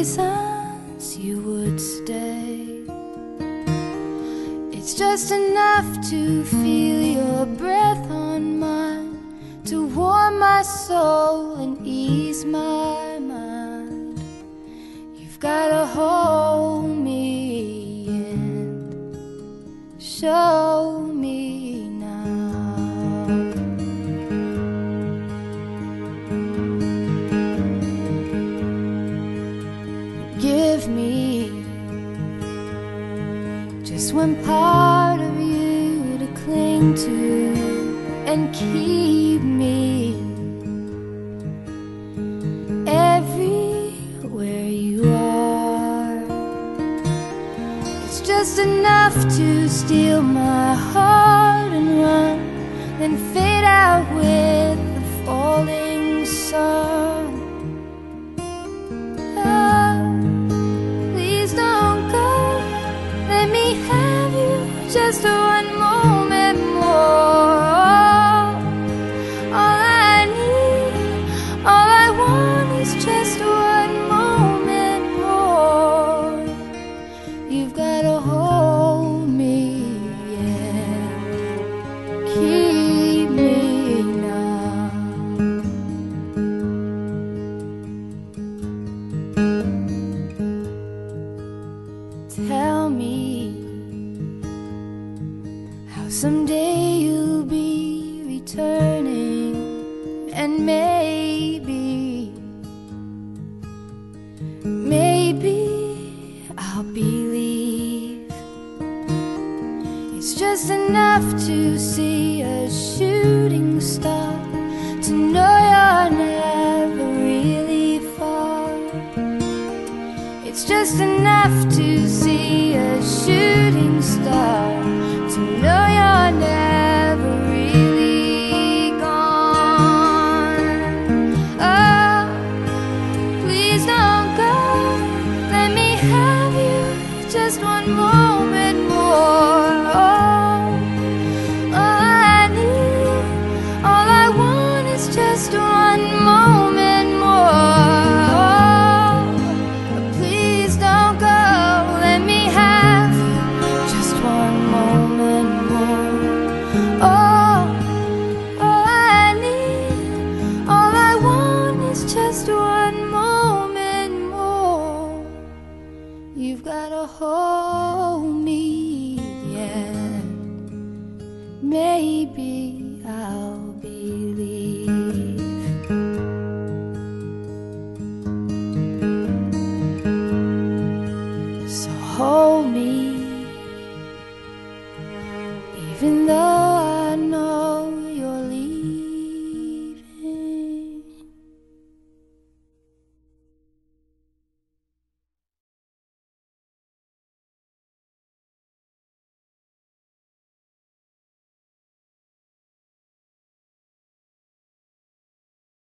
reasons you would stay. It's just enough to feel your breath on mine, to warm my soul and ease my mind. You've got a hold Give me just one part of you to cling to and keep me everywhere you are. It's just enough to steal my heart and run, then fade out with the falling sun. Just one moment more. All I need, all I want is just one moment more. You've gotta hold me and keep me now. Tell me someday you'll be returning, and maybe, maybe I'll believe. It's just enough to see a shooting star, to know you're never really far. It's just enough to see a shooting star to know maybe I'll believe. So hold me, even though.